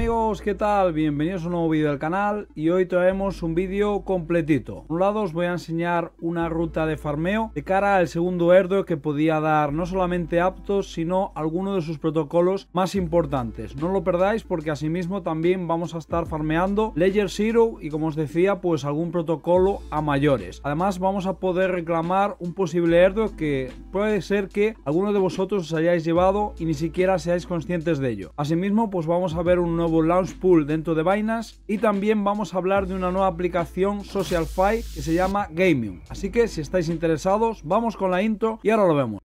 amigos, ¿qué tal? Bienvenidos a un nuevo vídeo del canal y hoy traemos un vídeo completito. Por un lado os voy a enseñar una ruta de farmeo de cara al segundo airdrop que podía dar no solamente Aptos, sino alguno de sus protocolos más importantes. No lo perdáis porque asimismo también vamos a estar farmeando Ledger Zero y como os decía, pues algún protocolo a mayores. Además vamos a poder reclamar un posible airdrop que puede ser que alguno de vosotros os hayáis llevado y ni siquiera seáis conscientes de ello. Asimismo, pues vamos a ver un nuevo launch pool dentro de Binance y también vamos a hablar de una nueva aplicación SocialFi que se llama Gaming. Así que si estáis interesados, vamos con la intro y ahora lo vemos.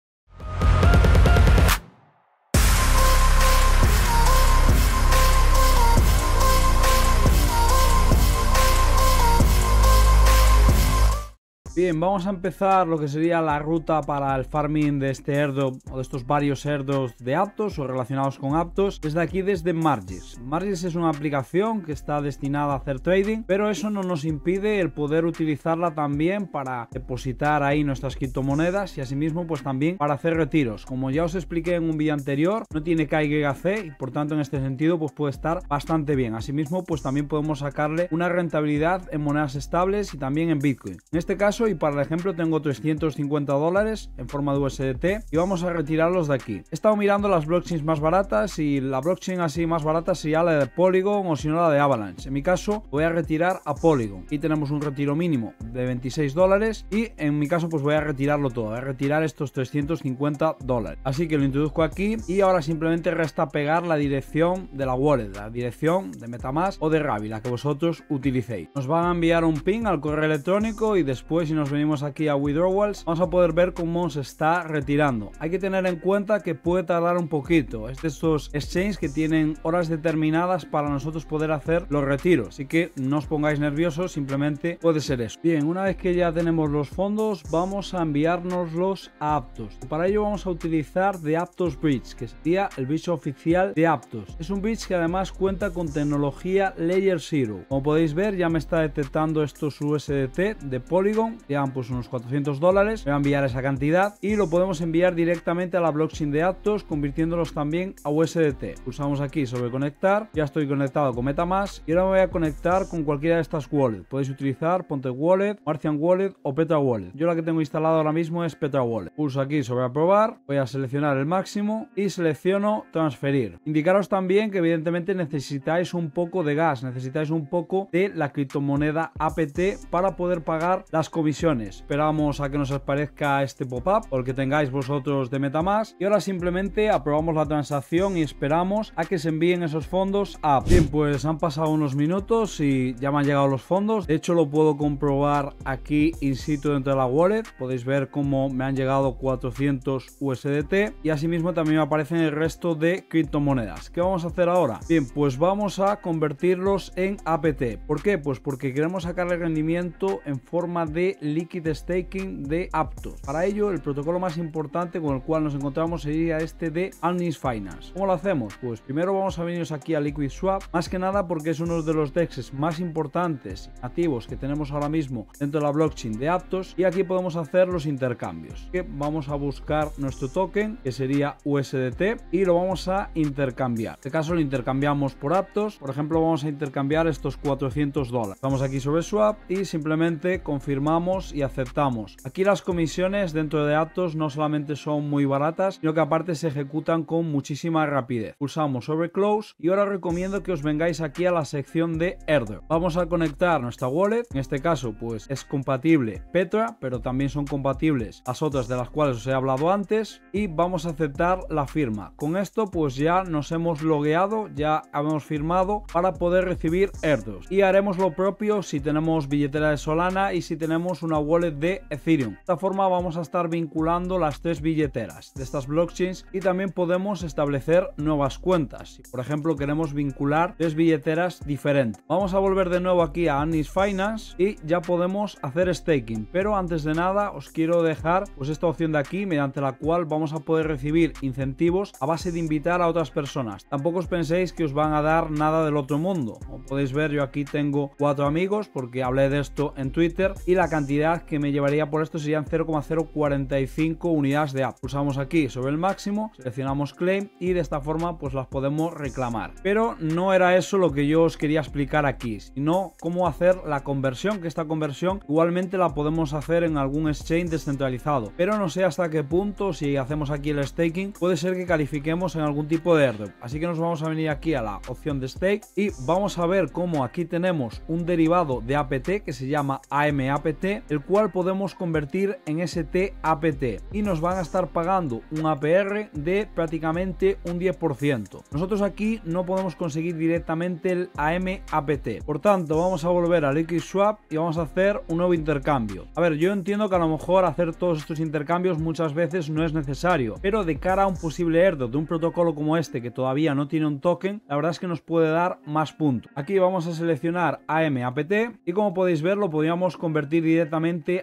Bien, vamos a empezar lo que sería la ruta para el farming de este airdrop o de estos varios airdrops de Aptos o relacionados con Aptos desde aquí desde Margis. Margis es una aplicación que está destinada a hacer trading, pero eso no nos impide el poder utilizarla también para depositar ahí nuestras criptomonedas y asimismo pues también para hacer retiros. Como ya os expliqué en un vídeo anterior, no tiene KYC y por tanto en este sentido pues puede estar bastante bien. Asimismo pues también podemos sacarle una rentabilidad en monedas estables y también en Bitcoin. En este caso y para el ejemplo tengo 350 dólares en forma de USDT y vamos a retirarlos de aquí. He estado mirando las blockchains más baratas y la blockchain así más barata sería la de Polygon o si no la de Avalanche. En mi caso voy a retirar a Polygon y tenemos un retiro mínimo de 26 dólares y en mi caso pues voy a retirarlo todo, voy a retirar estos 350 dólares. Así que lo introduzco aquí y ahora simplemente resta pegar la dirección de la wallet, la dirección de Metamask o de Ravi, la que vosotros utilicéis. Nos van a enviar un ping al correo electrónico y después si nos venimos aquí a withdrawals, vamos a poder ver cómo se está retirando. Hay que tener en cuenta que puede tardar un poquito. Es de estos exchanges que tienen horas determinadas para nosotros poder hacer los retiros. Así que no os pongáis nerviosos, simplemente puede ser eso. Bien, una vez que ya tenemos los fondos, vamos a enviárnoslos a Aptos. Para ello vamos a utilizar The Aptos Bridge, que sería el bridge oficial de Aptos. Es un bridge que además cuenta con tecnología Layer Zero. Como podéis ver, ya me está detectando estos USDT de Polygon llevan pues unos 400 dólares, voy a enviar esa cantidad y lo podemos enviar directamente a la blockchain de Aptos convirtiéndolos también a USDT. Pulsamos aquí sobre conectar, ya estoy conectado con Metamask y ahora me voy a conectar con cualquiera de estas wallets. Podéis utilizar Ponte Wallet, Martian Wallet o Petra Wallet. Yo la que tengo instalado ahora mismo es Petra Wallet. Pulso aquí sobre aprobar, voy a seleccionar el máximo y selecciono transferir. Indicaros también que evidentemente necesitáis un poco de gas, necesitáis un poco de la criptomoneda APT para poder pagar las comisiones Esperamos a que nos aparezca este pop-up o el que tengáis vosotros de Metamask. Y ahora simplemente aprobamos la transacción y esperamos a que se envíen esos fondos a... Bien, pues han pasado unos minutos y ya me han llegado los fondos. De hecho, lo puedo comprobar aquí in situ dentro de la wallet. Podéis ver cómo me han llegado 400 USDT y asimismo también me aparecen el resto de criptomonedas. ¿Qué vamos a hacer ahora? Bien, pues vamos a convertirlos en APT. ¿Por qué? Pues porque queremos sacarle rendimiento en forma de liquid staking de Aptos. Para ello, el protocolo más importante con el cual nos encontramos sería este de Alnis Finance. ¿Cómo lo hacemos? Pues primero vamos a venirnos aquí a Liquid Swap, más que nada porque es uno de los DEXs más importantes y activos que tenemos ahora mismo dentro de la blockchain de Aptos y aquí podemos hacer los intercambios. Vamos a buscar nuestro token que sería USDT y lo vamos a intercambiar. En este caso lo intercambiamos por Aptos, por ejemplo vamos a intercambiar estos 400 dólares. Vamos aquí sobre Swap y simplemente confirmamos y aceptamos. Aquí las comisiones dentro de Aptos no solamente son muy baratas, sino que aparte se ejecutan con muchísima rapidez. Pulsamos sobre Close y ahora recomiendo que os vengáis aquí a la sección de Airdrop. Vamos a conectar nuestra wallet, en este caso pues es compatible Petra, pero también son compatibles las otras de las cuales os he hablado antes y vamos a aceptar la firma. Con esto pues ya nos hemos logueado, ya hemos firmado para poder recibir airdrops y haremos lo propio si tenemos billetera de Solana y si tenemos una wallet de Ethereum. De esta forma vamos a estar vinculando las tres billeteras de estas blockchains y también podemos establecer nuevas cuentas. Si por ejemplo queremos vincular tres billeteras diferentes. Vamos a volver de nuevo aquí a Anis Finance y ya podemos hacer staking. Pero antes de nada os quiero dejar pues esta opción de aquí mediante la cual vamos a poder recibir incentivos a base de invitar a otras personas. Tampoco os penséis que os van a dar nada del otro mundo. Como podéis ver yo aquí tengo cuatro amigos porque hablé de esto en Twitter y la cantidad que me llevaría por esto serían 0,045 unidades de app. Pulsamos aquí sobre el máximo, seleccionamos claim y de esta forma pues las podemos reclamar. Pero no era eso lo que yo os quería explicar aquí, sino cómo hacer la conversión, que esta conversión igualmente la podemos hacer en algún exchange descentralizado. Pero no sé hasta qué punto, si hacemos aquí el staking, puede ser que califiquemos en algún tipo de airdrop. Así que nos vamos a venir aquí a la opción de stake y vamos a ver cómo aquí tenemos un derivado de APT que se llama AMAPT, el cual podemos convertir en STAPT y nos van a estar pagando un APR de prácticamente un 10%. Nosotros aquí no podemos conseguir directamente el AMAPT. Por tanto, vamos a volver a Liquid Swap y vamos a hacer un nuevo intercambio. A ver, yo entiendo que a lo mejor hacer todos estos intercambios muchas veces no es necesario, pero de cara a un posible airdrop de un protocolo como este que todavía no tiene un token, la verdad es que nos puede dar más puntos. Aquí vamos a seleccionar AMAPT y como podéis ver lo podríamos convertir directamente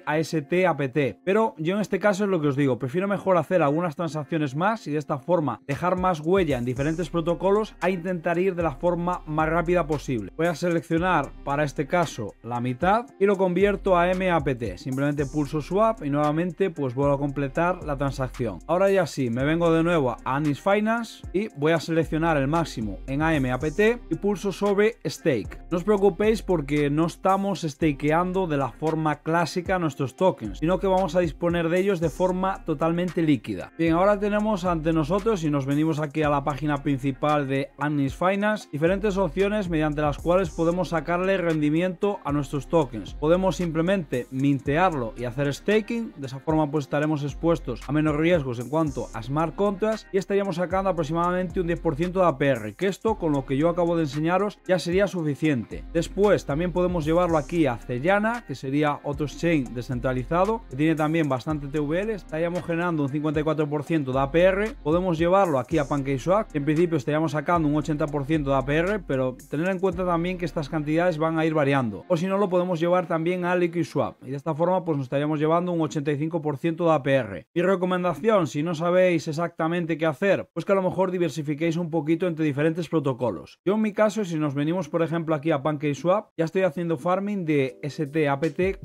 a STAPT. Pero yo en este caso es lo que os digo, prefiero mejor hacer algunas transacciones más y de esta forma dejar más huella en diferentes protocolos a intentar ir de la forma más rápida posible. Voy a seleccionar para este caso la mitad y lo convierto a MAPT. Simplemente pulso swap y nuevamente pues vuelvo a completar la transacción. Ahora ya sí, me vengo de nuevo a Anis Finance y voy a seleccionar el máximo en AMAPT y pulso sobre stake. No os preocupéis porque no estamos stakeando de la forma clásica nuestros tokens, sino que vamos a disponer de ellos de forma totalmente líquida. Bien, ahora tenemos ante nosotros y nos venimos aquí a la página principal de Anis Finance diferentes opciones mediante las cuales podemos sacarle rendimiento a nuestros tokens. Podemos simplemente mintearlo y hacer staking, de esa forma pues estaremos expuestos a menos riesgos en cuanto a smart contracts y estaríamos sacando aproximadamente un 10% de APR, que esto con lo que yo acabo de enseñaros ya sería suficiente. Después también podemos llevarlo aquí a Cellana, que sería otro exchange descentralizado, que tiene también bastante TVL, estaríamos generando un 54% de APR, podemos llevarlo aquí a PancakeSwap, en principio estaríamos sacando un 80% de APR, pero tener en cuenta también que estas cantidades van a ir variando. O si no, lo podemos llevar también a LiquidSwap, y de esta forma pues nos estaríamos llevando un 85% de APR. Mi recomendación, si no sabéis exactamente qué hacer, pues que a lo mejor diversifiquéis un poquito entre diferentes protocolos. Yo en mi caso, si nos venimos por ejemplo aquí a PancakeSwap, ya estoy haciendo farming de STAPT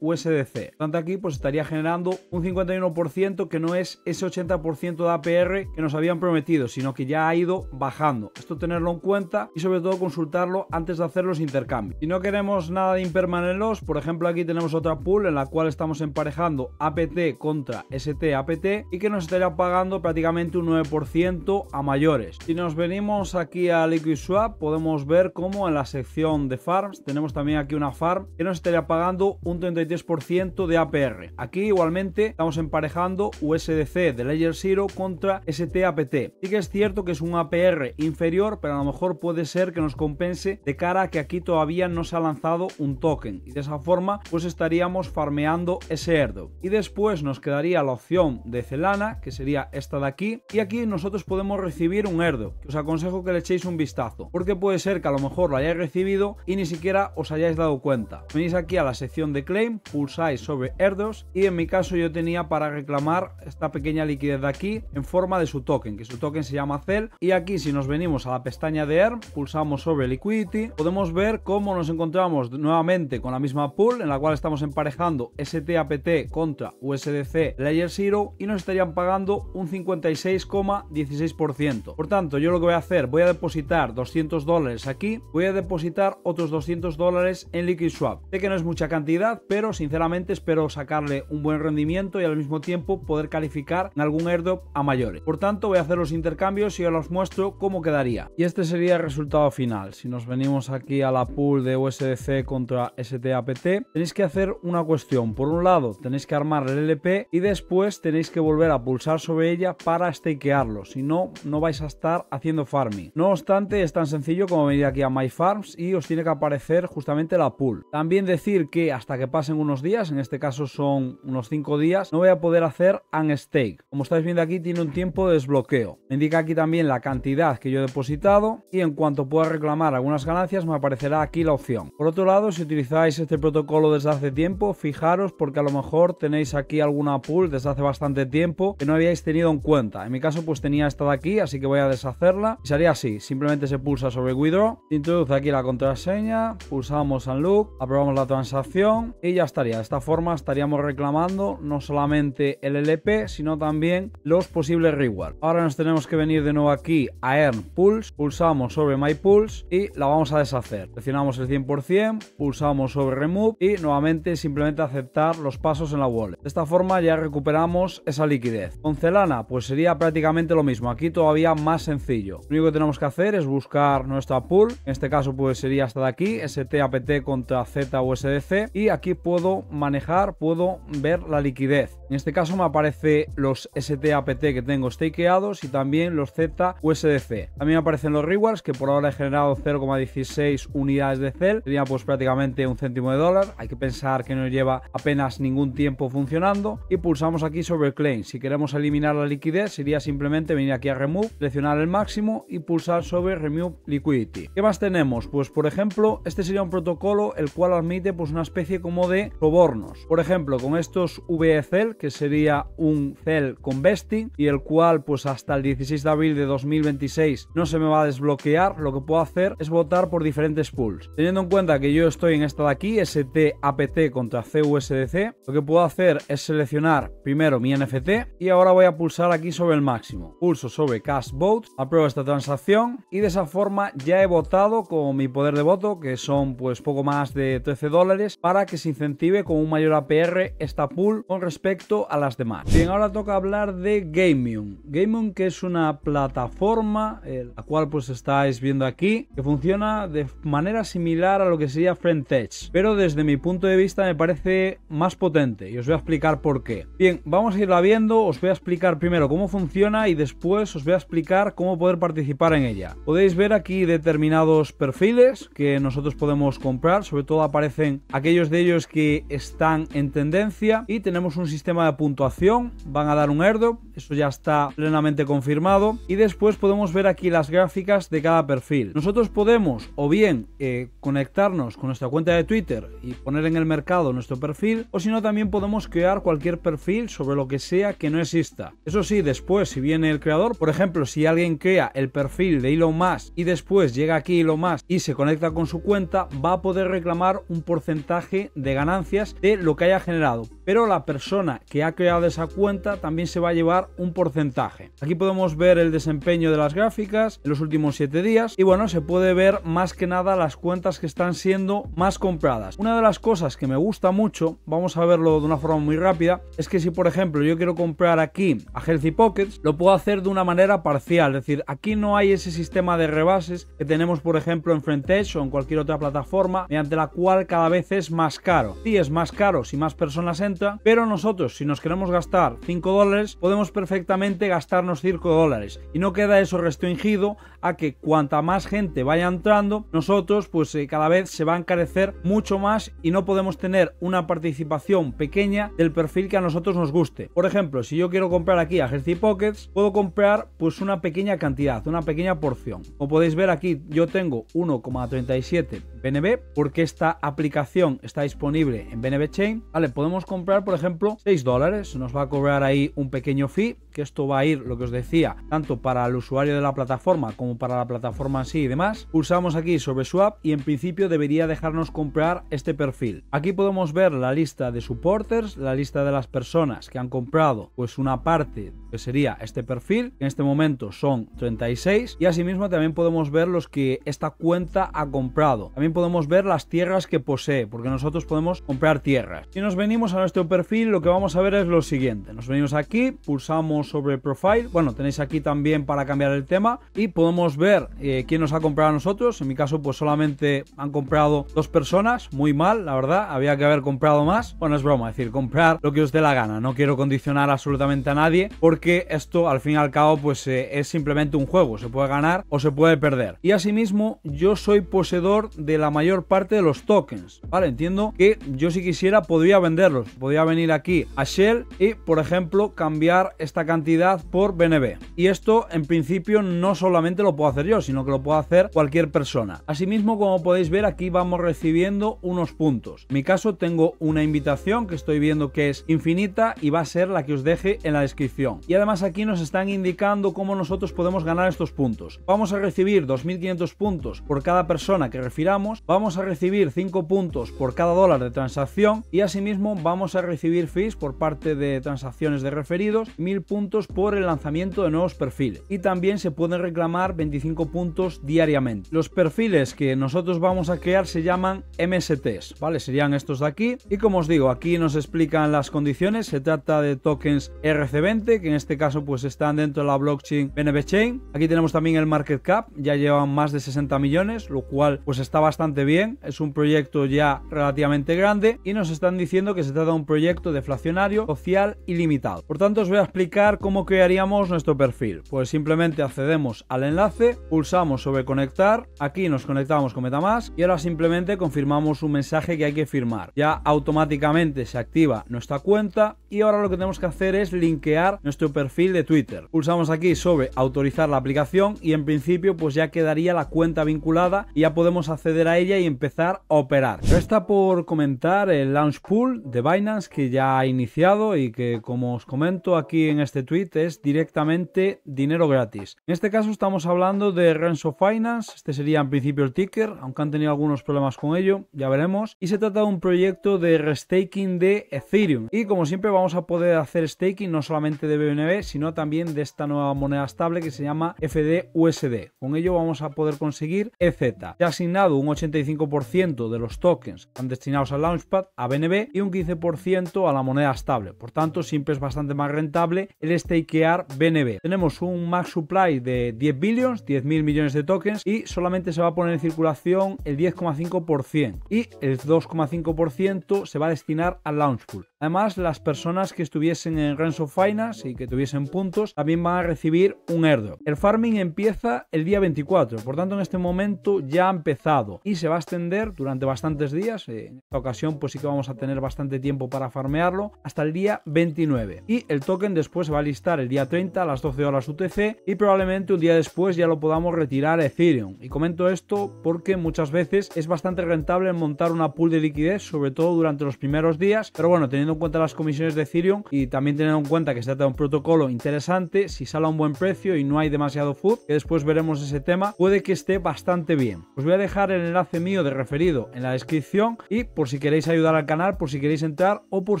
USDC. Tanto aquí pues estaría generando un 51% que no es ese 80% de APR que nos habían prometido, sino que ya ha ido bajando. Esto tenerlo en cuenta y sobre todo consultarlo antes de hacer los intercambios. Si no queremos nada de impermanent loss, por ejemplo aquí tenemos otra pool en la cual estamos emparejando APT contra STAPT y que nos estaría pagando prácticamente un 9% a mayores. Si nos venimos aquí a Liquid Swap podemos ver cómo en la sección de farms tenemos también aquí una farm que nos estaría pagando un 33% de APR. Aquí igualmente estamos emparejando USDC de Layer 0 contra STAPT. Sí que es cierto que es un APR inferior, pero a lo mejor puede ser que nos compense de cara a que aquí todavía no se ha lanzado un token y de esa forma pues estaríamos farmeando ese airdrop. Y después nos quedaría la opción de Celana, que sería esta de aquí, y aquí nosotros podemos recibir un airdrop, que os aconsejo que le echéis un vistazo, porque puede ser que a lo mejor lo hayáis recibido y ni siquiera os hayáis dado cuenta. Venís aquí a la sección de claim, pulsáis sobre airdrops y en mi caso yo tenía para reclamar esta pequeña liquidez de aquí en forma de su token, que su token se llama CEL y aquí si nos venimos a la pestaña de ERM, pulsamos sobre liquidity, podemos ver cómo nos encontramos nuevamente con la misma pool en la cual estamos emparejando STAPT contra USDC Layer 0 y nos estarían pagando un 56,16%. Por tanto, yo lo que voy a hacer, voy a depositar 200 dólares aquí, voy a depositar otros 200 dólares en Liquid Swap. Sé que no es mucha cantidad, pero sinceramente espero sacarle un buen rendimiento y al mismo tiempo poder calificar en algún airdrop a mayores. Por tanto, voy a hacer los intercambios y os muestro cómo quedaría. Y este sería el resultado final. Si nos venimos aquí a la pool de USDC contra STAPT, tenéis que hacer una cuestión. Por un lado, tenéis que armar el LP y después tenéis que volver a pulsar sobre ella para stakearlo. Si no, no vais a estar haciendo farming. No obstante, es tan sencillo como venir aquí a My Farms y os tiene que aparecer justamente la pool. También decir que hasta que pasen unos días, en este caso son unos 5 días, no voy a poder hacer unstake. Como estáis viendo aquí, tiene un tiempo de desbloqueo. Me indica aquí también la cantidad que yo he depositado y en cuanto pueda reclamar algunas ganancias me aparecerá aquí la opción. Por otro lado, si utilizáis este protocolo desde hace tiempo, fijaros porque a lo mejor tenéis aquí alguna pool desde hace bastante tiempo que no habíais tenido en cuenta. En mi caso pues tenía esta de aquí, así que voy a deshacerla. Y sería así, simplemente se pulsa sobre withdraw, se introduce aquí la contraseña, pulsamos unlock, aprobamos la transacción y ya estaría. De esta forma estaríamos reclamando no solamente el LP, sino también los posibles rewards. Ahora nos tenemos que venir de nuevo aquí a Earn Pulse, pulsamos sobre My Pulse y la vamos a deshacer. Seleccionamos el 100%, pulsamos sobre Remove y nuevamente simplemente aceptar los pasos en la wallet. De esta forma ya recuperamos esa liquidez. Con Celana pues sería prácticamente lo mismo, aquí todavía más sencillo. Lo único que tenemos que hacer es buscar nuestra pool, en este caso pues sería hasta de aquí, STAPT contra ZUSDC y puedo manejar, puedo ver la liquidez. En este caso me aparece los STAPT que tengo stakeados y también los ZUSDC. También aparecen los rewards que por ahora he generado 0,16 unidades de CEL, sería pues prácticamente un céntimo de dólar. Hay que pensar que no lleva apenas ningún tiempo funcionando y pulsamos aquí sobre claim. Si queremos eliminar la liquidez sería simplemente venir aquí a remove, seleccionar el máximo y pulsar sobre remove liquidity. ¿Qué más tenemos? Pues por ejemplo, este sería un protocolo el cual admite pues una especie como de sobornos. Por ejemplo, con estos VECEL, que sería un CEL con vesting y el cual pues hasta el 16 de abril de 2026 no se me va a desbloquear, lo que puedo hacer es votar por diferentes pools. Teniendo en cuenta que yo estoy en esta de aquí, STAPT contra CUSDC, lo que puedo hacer es seleccionar primero mi NFT y ahora voy a pulsar aquí sobre el máximo. Pulso sobre Cast Vote, apruebo esta transacción y de esa forma ya he votado con mi poder de voto, que son pues poco más de 13 dólares, para se incentive con un mayor APR esta pool con respecto a las demás. Bien, ahora toca hablar de Gamium. Gamium que es una plataforma, eh, la cual pues estáis viendo aquí, que funciona de manera similar a lo que sería FriendTech, pero desde mi punto de vista me parece más potente y os voy a explicar por qué. Bien, vamos a irla viendo, os voy a explicar primero cómo funciona y después os voy a explicar cómo poder participar en ella. Podéis ver aquí determinados perfiles que nosotros podemos comprar, sobre todo aparecen aquellos de ellos que están en tendencia y tenemos un sistema de puntuación, van a dar un airdrop, eso ya está plenamente confirmado y después podemos ver aquí las gráficas de cada perfil. Nosotros podemos o bien eh, conectarnos con nuestra cuenta de Twitter y poner en el mercado nuestro perfil o si no también podemos crear cualquier perfil sobre lo que sea que no exista. Eso sí, después si viene el creador, por ejemplo, si alguien crea el perfil de Elon Musk y después llega aquí Elon Musk y se conecta con su cuenta, va a poder reclamar un porcentaje de ganancias de lo que haya generado. Pero la persona que ha creado esa cuenta también se va a llevar un porcentaje. Aquí podemos ver el desempeño de las gráficas en los últimos 7 días y bueno, se puede ver más que nada las cuentas que están siendo más compradas. Una de las cosas que me gusta mucho, vamos a verlo de una forma muy rápida, es que si por ejemplo yo quiero comprar aquí a Healthy Pockets, lo puedo hacer de una manera parcial, es decir, aquí no hay ese sistema de rebases que tenemos por ejemplo en French o en cualquier otra plataforma, mediante la cual cada vez es más caro. Sí, es más caro si más personas entran, pero nosotros si nos queremos gastar 5 dólares, podemos perfectamente gastarnos 5 dólares y no queda eso restringido a que cuanta más gente vaya entrando, nosotros pues eh, cada vez se va a encarecer mucho más y no podemos tener una participación pequeña del perfil que a nosotros nos guste. Por ejemplo, si yo quiero comprar aquí a Healthy Pockets, puedo comprar pues una pequeña cantidad, una pequeña porción. Como podéis ver aquí, yo tengo 1,37 BNB porque esta aplicación está disponible en BNB Chain. Vale, podemos comprar por ejemplo 6 dólares, nos va a cobrar ahí un pequeño fee, que esto va a ir, lo que os decía, tanto para el usuario de la plataforma como para la plataforma en sí y demás. Pulsamos aquí sobre Swap y en principio debería dejarnos comprar este perfil. Aquí podemos ver la lista de supporters, la lista de las personas que han comprado pues una parte que sería este perfil, en este momento son 36 y asimismo también podemos ver los que esta cuenta ha comprado. También podemos ver las tierras que posee, porque nosotros podemos comprar tierras. Si nos venimos a nuestro perfil, lo que vamos a ver es lo siguiente. Nos venimos aquí, pulsamos sobre profile. Bueno, tenéis aquí también para cambiar el tema y podemos ver eh, quién nos ha comprado a nosotros. En mi caso, pues solamente han comprado dos personas. Muy mal, la verdad. Había que haber comprado más. Bueno, es broma, es decir, comprar lo que os dé la gana. No quiero condicionar absolutamente a nadie porque esto, al fin y al cabo, pues eh, es simplemente un juego. Se puede ganar o se puede perder. Y asimismo, yo soy poseedor de la mayor parte de los tokens. Vale, entiendo que yo si quisiera podría venderlos. Podría venir aquí a Shell y, por ejemplo, cambiar esta cantidad cantidad por BNB. Y esto en principio no solamente lo puedo hacer yo, sino que lo puede hacer cualquier persona. Asimismo, como podéis ver, aquí vamos recibiendo unos puntos. En mi caso tengo una invitación que estoy viendo que es infinita y va a ser la que os deje en la descripción. Y además aquí nos están indicando cómo nosotros podemos ganar estos puntos. Vamos a recibir 2.500 puntos por cada persona que refiramos, vamos a recibir 5 puntos por cada dólar de transacción y asimismo vamos a recibir fees por parte de transacciones de referidos, 1000 puntos por el lanzamiento de nuevos perfiles y también se pueden reclamar 25 puntos diariamente. Los perfiles que nosotros vamos a crear se llaman MSTs, ¿vale? Serían estos de aquí y como os digo, aquí nos explican las condiciones, se trata de tokens RC20 que en este caso pues están dentro de la blockchain BNB Chain. Aquí tenemos también el market cap, ya llevan más de 60 millones, lo cual pues está bastante bien, es un proyecto ya relativamente grande y nos están diciendo que se trata de un proyecto deflacionario, social y limitado. Por tanto os voy a explicar cómo crearíamos nuestro perfil. Pues simplemente accedemos al enlace, pulsamos sobre conectar, aquí nos conectamos con Metamask y ahora simplemente confirmamos un mensaje que hay que firmar. Ya automáticamente se activa nuestra cuenta y ahora lo que tenemos que hacer es linkear nuestro perfil de Twitter. Pulsamos aquí sobre autorizar la aplicación y en principio pues ya quedaría la cuenta vinculada y ya podemos acceder a ella y empezar a operar. Resta por comentar el launch pool de Binance que ya ha iniciado y que como os comento aquí en este tweet es directamente dinero gratis. En este caso estamos hablando de Renzo Finance, este sería en principio el ticker, aunque han tenido algunos problemas con ello, ya veremos. Y se trata de un proyecto de restaking de Ethereum. Y como siempre vamos a poder hacer staking no solamente de BNB, sino también de esta nueva moneda estable que se llama FDUSD. Con ello vamos a poder conseguir EZ. Se ha asignado un 85% de los tokens están destinados al Launchpad a BNB y un 15% a la moneda estable. Por tanto, siempre es bastante más rentable el stakear BNB. Tenemos un max supply de 10 billions, 10 mil millones de tokens y solamente se va a poner en circulación el 10,5% y el 2,5% se va a destinar al Launchpool. Además, las personas que estuviesen en Renzo Finance y que tuviesen puntos también van a recibir un airdrop. El farming empieza el día 24, por tanto en este momento ya ha empezado y se va a extender durante bastantes días. En esta ocasión pues sí que vamos a tener bastante tiempo para farmearlo hasta el día 29. Y el token después se va a listar el día 30 a las 12 horas UTC y probablemente un día después ya lo podamos retirar a Ethereum. Y comento esto porque muchas veces es bastante rentable montar una pool de liquidez, sobre todo durante los primeros días, pero bueno, teniendo en cuenta las comisiones de Ethereum y también teniendo en cuenta que se trata de un protocolo interesante, si sale a un buen precio y no hay demasiado food, que después veremos ese tema, puede que esté bastante bien. Os voy a dejar el enlace mío de referido en la descripción y por si queréis ayudar al canal, por si queréis entrar o por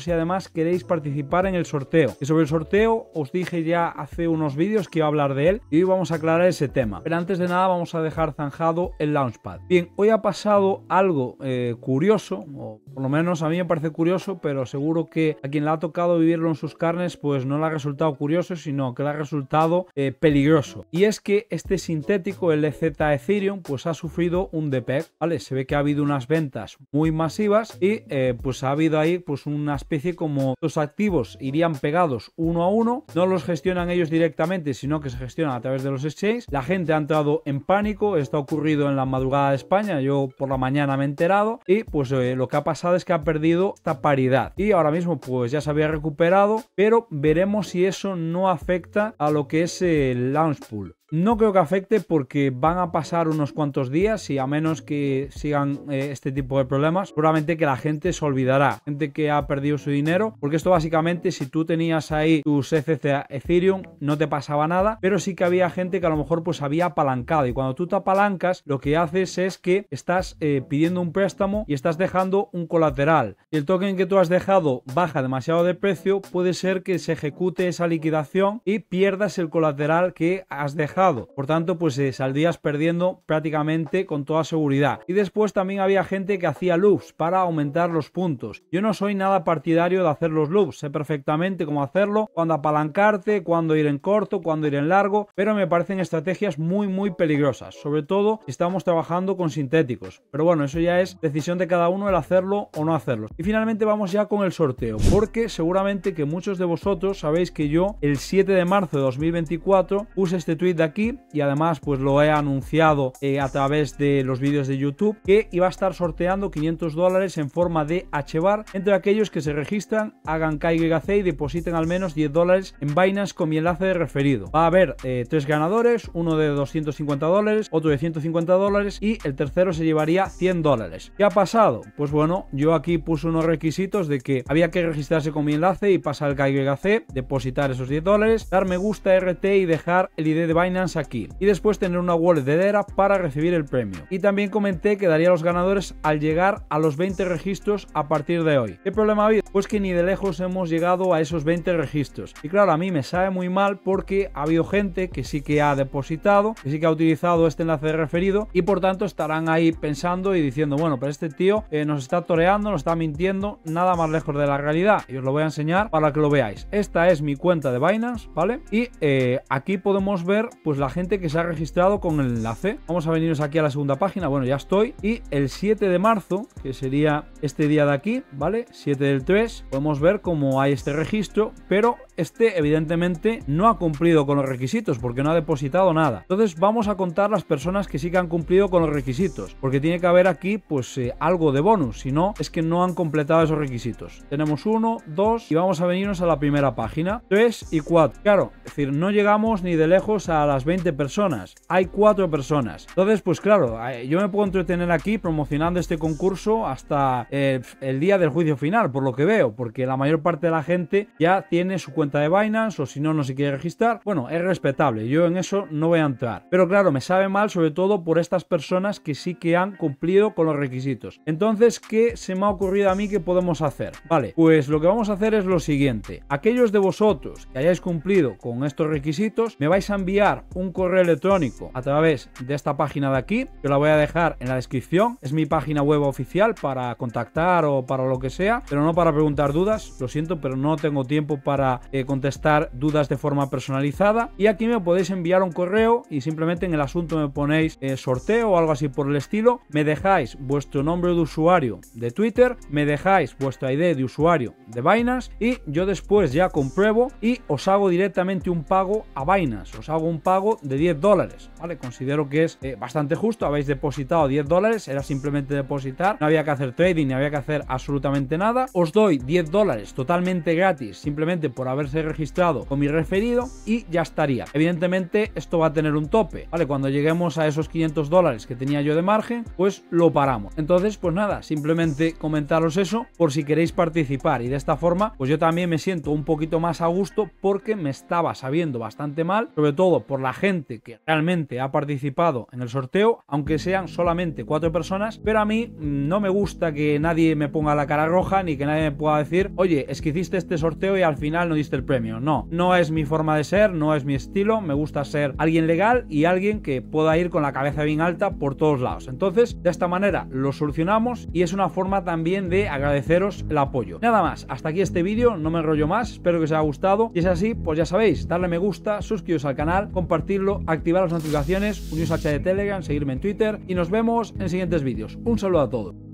si además queréis participar en el sorteo. Y sobre el sorteo os dije ya hace unos vídeos que iba a hablar de él y hoy vamos a aclarar ese tema. Pero antes de nada vamos a dejar zanjado el Launchpad. Bien, hoy ha pasado algo eh, curioso, o por lo menos a mí me parece curioso, pero seguro que a quien le ha tocado vivirlo en sus carnes, pues no le ha resultado curioso, sino que le ha resultado eh, peligroso. Y es que este sintético, el EZ Ethereum, pues ha sufrido un DPEG, ¿vale? Se ve que ha habido unas ventas muy masivas y eh, pues ha habido ahí pues una especie como los activos irían pegados uno a uno, no los gestionan ellos directamente, sino que se gestionan a través de los exchanges. La gente ha entrado en pánico, esto ha ocurrido en la madrugada de España, yo por la mañana me he enterado y pues eh, lo que ha pasado es que ha perdido esta paridad. Y ahora mismo pues ya se había recuperado, pero veremos si eso no afecta a lo que es el launch pool. No creo que afecte porque van a pasar unos cuantos días y a menos que sigan eh, este tipo de problemas, seguramente que la gente se olvidará. Gente que ha perdido su dinero, porque esto básicamente si tú tenías ahí tus ECC Ethereum no te pasaba nada, pero sí que había gente que a lo mejor pues había apalancado y cuando tú te apalancas lo que haces es que estás eh, pidiendo un préstamo y estás dejando un colateral. Y el token que tú has dejado baja demasiado de precio, puede ser que se ejecute esa liquidación y pierdas el colateral que has dejado por tanto, pues eh, saldrías perdiendo prácticamente con toda seguridad. Y después también había gente que hacía loops para aumentar los puntos. Yo no soy nada partidario de hacer los loops, sé perfectamente cómo hacerlo, cuándo apalancarte, cuándo ir en corto, cuándo ir en largo, pero me parecen estrategias muy muy peligrosas, sobre todo si estamos trabajando con sintéticos. Pero bueno, eso ya es decisión de cada uno el hacerlo o no hacerlo. Y finalmente vamos ya con el sorteo, porque seguramente que muchos de vosotros sabéis que yo el 7 de marzo de 2024 puse este tweet de aquí y además pues lo he anunciado eh, a través de los vídeos de YouTube que iba a estar sorteando 500 dólares en forma de HBAR entre aquellos que se registran, hagan KYC y depositen al menos 10 dólares en Binance con mi enlace de referido. Va a haber eh, tres ganadores, uno de 250 dólares, otro de 150 dólares y el tercero se llevaría 100 dólares. ¿Qué ha pasado? Pues bueno, yo aquí puse unos requisitos de que había que registrarse con mi enlace y pasar el KYC, depositar esos 10 dólares, dar me gusta RT y dejar el ID de Binance aquí. Y después tener una wallet de DERA para recibir el premio. Y también comenté que daría los ganadores al llegar a los 20 registros a partir de hoy. ¿Qué problema ha habido? Pues que ni de lejos hemos llegado a esos 20 registros. Y claro, a mí me sabe muy mal porque ha habido gente que sí que ha depositado, que sí que ha utilizado este enlace de referido y por tanto estarán ahí pensando y diciendo, bueno, pero este tío eh, nos está toreando, nos está mintiendo, nada más lejos de la realidad. Y os lo voy a enseñar para que lo veáis. Esta es mi cuenta de Binance, ¿vale? Y eh, aquí podemos ver pues la gente que se ha registrado con el enlace. Vamos a venirnos aquí a la segunda página, bueno, ya estoy. Y el 7 de marzo, que sería este día de aquí, ¿vale? 7 del 3, podemos ver cómo hay este registro, pero este evidentemente no ha cumplido con los requisitos porque no ha depositado nada. Entonces vamos a contar las personas que sí que han cumplido con los requisitos, porque tiene que haber aquí pues eh, algo de bonus, si no es que no han completado esos requisitos. Tenemos uno, dos y vamos a venirnos a la primera página, 3 y 4. Claro, es decir, no llegamos ni de lejos a las 20 personas, hay 4 personas. Entonces pues claro, eh, yo me puedo entretener aquí promocionando este concurso hasta eh, el día del juicio final, por lo que veo, porque la mayor parte de la gente ya tiene su cuenta de Binance o si no, no se quiere registrar. Bueno, es respetable, yo en eso no voy a entrar. Pero claro, me sabe mal sobre todo por estas personas que sí que han cumplido con los requisitos. Entonces, ¿qué se me ha ocurrido a mí que podemos hacer? Vale, pues lo que vamos a hacer es lo siguiente. Aquellos de vosotros que hayáis cumplido con estos requisitos, me vais a enviar un correo electrónico a través de esta página de aquí, que la voy a dejar en la descripción. Es mi página web oficial para contactar o para lo que sea, pero no para preguntar dudas. Lo siento, pero no tengo tiempo para eh, contestar dudas de forma personalizada. Y aquí me podéis enviar un correo y simplemente en el asunto me ponéis eh, sorteo o algo así por el estilo. Me dejáis vuestro nombre de usuario de Twitter, me dejáis vuestra ID de usuario de Binance y yo después ya compruebo y os hago directamente un pago a Binance. Os hago un pago de 10 dólares. ¿vale? Considero que es eh, bastante justo. Habéis depositado 10 dólares, era simplemente depositar. No había que hacer trading ni había que hacer absolutamente nada. Os doy 10 dólares totalmente gratis simplemente por haber registrado con mi referido y ya estaría. Evidentemente esto va a tener un tope, ¿vale? Cuando lleguemos a esos 500 dólares que tenía yo de margen, pues lo paramos. Entonces, pues nada, simplemente comentaros eso por si queréis participar y de esta forma, pues yo también me siento un poquito más a gusto porque me estaba sabiendo bastante mal, sobre todo por la gente que realmente ha participado en el sorteo, aunque sean solamente cuatro personas, pero a mí no me gusta que nadie me ponga la cara roja ni que nadie me pueda decir, oye, es que hiciste este sorteo y al final no diste premio. No, no es mi forma de ser, no es mi estilo. Me gusta ser alguien legal y alguien que pueda ir con la cabeza bien alta por todos lados. Entonces, de esta manera lo solucionamos y es una forma también de agradeceros el apoyo. Nada más, hasta aquí este vídeo, no me enrollo más, espero que os haya gustado. Si es así, pues ya sabéis, darle me gusta, suscribiros al canal, compartirlo, activar las notificaciones, uniros al chat de Telegram, seguirme en Twitter y nos vemos en siguientes vídeos. Un saludo a todos.